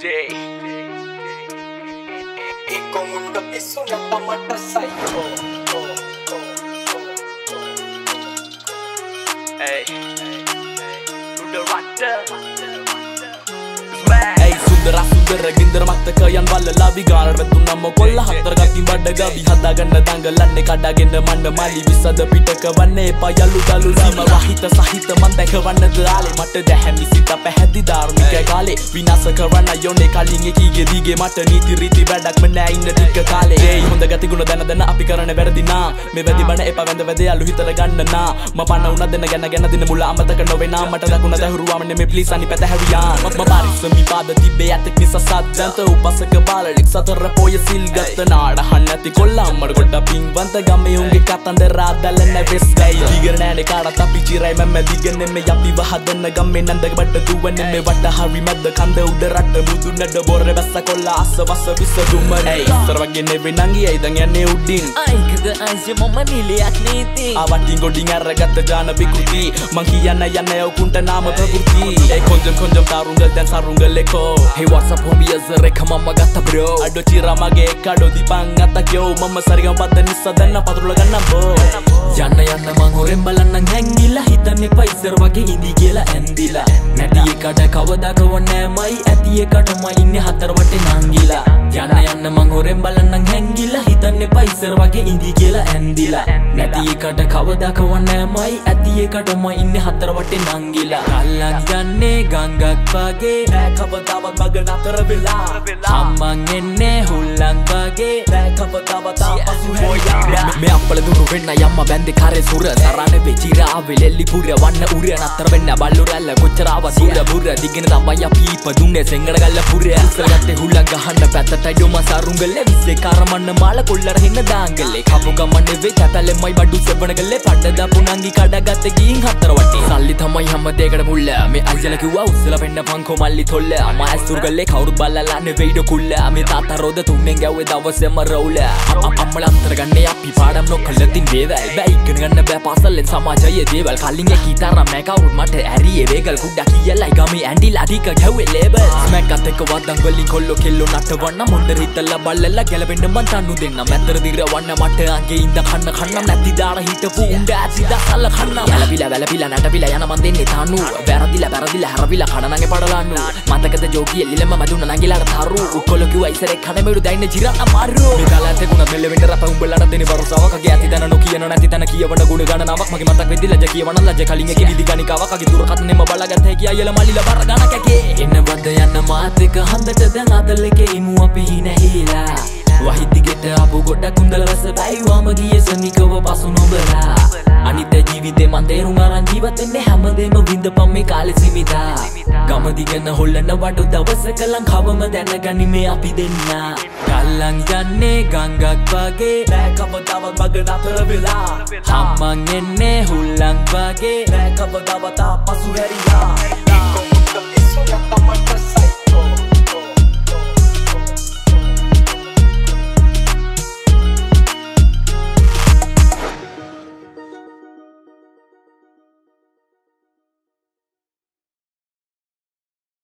day. Eko mundo es una tamata psycho. Hey, to the rotter. Hey, සුන්දර ගින්දර මත්තකයන් වල්ලලා විගාරවතු නම කොල්ල හත්තර ගතින් බඩ ගවි හදාගන්න දඟලන්න කඩාගෙන මන්න මලි විසද පිටක වන්නේ පයල්ලු දලු සීම රහිත සහිත මන් දැකවන්නද ආලේ මට දැහැමි සිත පැහැදි ධාර්මික කාලේ විනාස කරන්න යොනේ කලින් එකීගේ දීගේ මට නීති රීති වැඩක්ම නෑ ඉන්න ටික කාලේ ඒ හොඳ ගති ගුණ දැන දැන අපි කරන වැරදි නා මේ වැදි බණ එපා වැඳ වැද යාළු හිතල ගන්න නා ම පන උන දෙන ගැන ගැන දින මුල අමතක නොවේ නා මට දකුණ දැහුරුවාම නෙමේ ප්ලීස් අනි පැත හැවියා මම පාරිස්සමි පාද තිබේ ඇතක් නිසා සද්දන්ත උපසක බාලලෙක් සතර පොය සිල් ගත්ත නාඩහන් නැති කොල්ලම්මට ගොඩ පින්වන්ත ගමේ උන්ගේ කතන්දර ආදලන වෙස් ගයි දිගර නෑනේ කාටත් අපි චිරයි මම දිගන්නේ මේ අපි වහදන්න ගමේ නන්දක බඩ දුවන්නේ මේ වට හරි මැද්ද කන්ද උඩ රට මුදු නඩ බොර බැස්ස කොල්ල අස්ස විස දුමර ඉස්සර වගේ නෙවෙයි නංගි ඇයිදන් යන්නේ උඩින් අයිකද අංශ මම නිලයක් නීති ආවටින් ගොඩින් අරගත්ත ජාන විකෘති මං කියන්න යන්න ඔකුන්ට නාම ප්‍රකෘති ඒ කොන්ජම් කොන්ජම් තාරුංගල් දැන් සරුංගල් එකෝ Hey what's up homie අසරෙක මම ගත්ත bro අඩෝ චිරමගේ කඩෝ දිපං අතකයෝ මම සරිගම් පත්ත නිසා දැන්න පතුරුල ගන්න බෝ යන්න යන්න මං හොරෙන් බලන්න හැංගිලා හිතන්නේ පයිසර් වගේ ඉඳි කියලා ඇන්දිලා නැති එකට කවදාකව නෑමයි ඇති එකටම ඉන්නේ හතර වටේ නංගිලා යන්න යන්න මං හොරෙන් බලන්න හැංගිලා හිතන්නේ පයිසර් වගේ ඉඳි කියලා ඇන්දිලා නැති එකට කවදාකව නෑමයි ඇති එකටම ඉන්නේ හතර වටේ නංගිලා. කල්ලක් යන්නේ ගංගක් වගේ. නෑ කවදාවත් මග නතර වෙලා. අම්මන් එන්නේ හුල්ලන් වගේ. නෑ කවදාවත් ආපසු හොයා මේ අපල දුරු වෙන්න යම්ම බැන්දි කරේ සුර. සරණ වෙචිරා වෙලෙල්ලි පුර. වන්න උර නතර වෙන්න බල්ලු රැල්ල. කොච්චරාව දුර බුර. දිගෙන තමයි අපි ඉප දුන්නේ සෙංගඩ ගල්ල පුර. ඉස්සර ගත්තේ හුලං ගහන්න. පැත්තට යොම සරුංගලේ. විස්සේ කරමන්න මාල කොල්ලර හින්න දාංගලේ. කපු ගමන් නෙවෙයි තැතලෙමයි බඩු සෙවණ ගල්ලේ පඩ දාපු නංගි කඩගත්ත ගින් හතර වටේ. සල්ලි තමයි හැම දෙයකට මුල්ල මේ අයියල කිව්වා උස්සල වෙන්න පංකෝ මල්ලි තොල්ල. මා ඇස්තුර ගල්ලේ කවුරුත් බල්ලලා නෙවෙයිද කුල්ල මේ තාත්තා රෝද තුන්නෙන් ගැව්වේ දවසෙම රවුල. අම්මල අන්තර ගන්නේ අපි පාඩම් නොකළතින් දේවල්. බැයිගෙන ගන්න බෑ පාසල්ලෙන් සමාජයේ දේවල්. කලින් එක කීතර මෑ කවුරුත් මට ඇරියේ වේගල්. කුඩා කියලයි ගමේ ඇන්ඩිලා ටික ගැව්වේ ලේබල්. ස්මැක්කත් එක්ක වදන් වලින් කොල්ලෝ කෙල්ලෝ නටවන්න මොන්ඩ හිතලා බල්ලලා ගැලවෙන්න මන් තන්නු දෙන්න මැතර දිරවන්න මට අගේ ඉඳ කන්න කන්න දාන හිටපු උන්ඩ ඇති දසල්ල කන්න. වැලපිලා වැලපිලා නැටපිලා යන මන් දෙන්නේ තානු වැරදිලා වැරදිලා හරවිලා කඩනගේ පඩලන්නු. මතකද ජෝගිය ලිලම මදුන නගිලාට තරු. උකොල්ලෝ කිව්වා ඉසරේ කණමෙඩු දැයින්න ජිරන්න මාරු මේ කාලත් ගුණ මෙල්ලෙන්න රප උඹලට දෙන වරුසාවකගේ ඇති දන නොකියන නැති තන කියවන ගුණ ගණනාවක්. මගේ මතක් වෙද්දි ලජ කියවන ලජ කලින් එක විදි ගණිකාවක්. අගේ දුරකථනෙම බලගත්ත හැකි අයල මල්ලිල බර ගණ කැකේ එන්න බද්ද යන්න මාත් එක හන්දට දැන් අදලකේ ඉමු අපි හිනහිලා ගොඩක් කුන්දල වැස බැයිවාම ගිය සනිකව පසු නොබලා. අනිත ජීවිතේ මන් තේරුම් අරන් ජීවතෙන්නේ හැමදේම විඳපම් මේ කාලේ සිමිතා. ගම දිගන හොල්ලන වඩු දවසක ලංකාවම දැනගනිමේ අපි දෙන්න. ගල්ලන් යන්නේ ගංගක් වගේ. නෑ කවදාවත් මග නතර වෙලා. අම්මන් එන්නේ හුල්ලන් වගේ. නෑ කවදාවත් ආපසු හැරිලා.